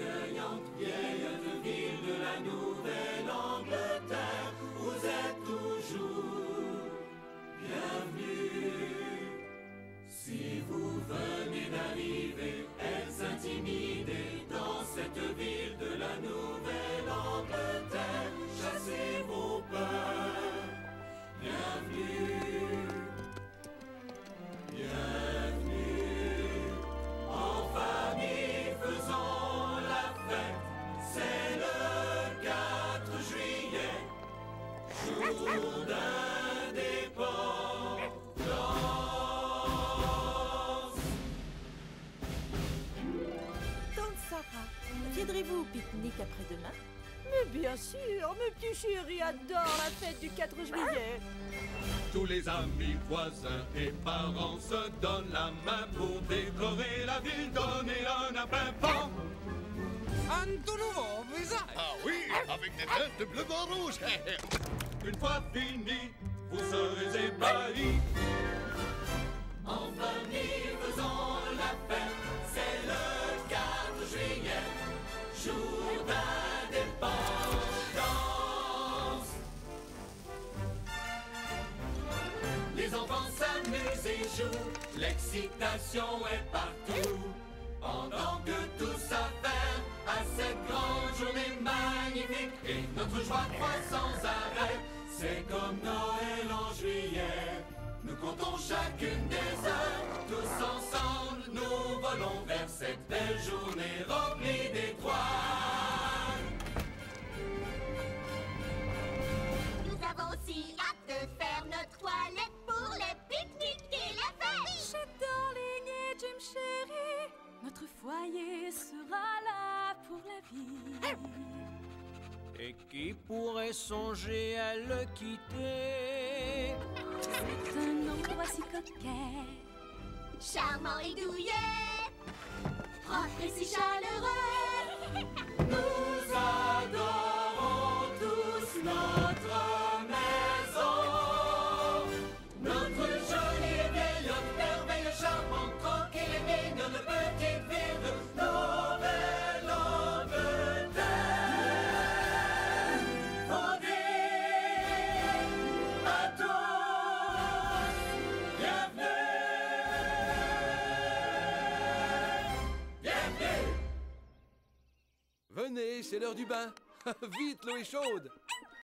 accueillante, vieille ville de la Nouvelle-Angleterre. Pique-nique après-demain Mais bien sûr, mes petits chéris adorent la fête du 4 juillet. Tous les amis, voisins et parents se donnent la main pour décorer la ville, donner un apimpant. Un tout nouveau visage Ah oui, avec des verres de bleu, blanc, rouge. Une fois fini, l'excitation est partout. Pendant que tous s'affairent à cette grande journée magnifique, et notre joie croît sans arrêt, c'est comme Noël en juillet. Nous comptons chacune des heures, tous ensemble, nous volons vers cette belle journée remplie d'étoiles. Notre foyer sera là pour la vie. Et qui pourrait songer à le quitter? C'est un endroit si coquet. Charmant et douillet, propre et si chaleureux. C'est l'heure du bain. Vite, l'eau est chaude.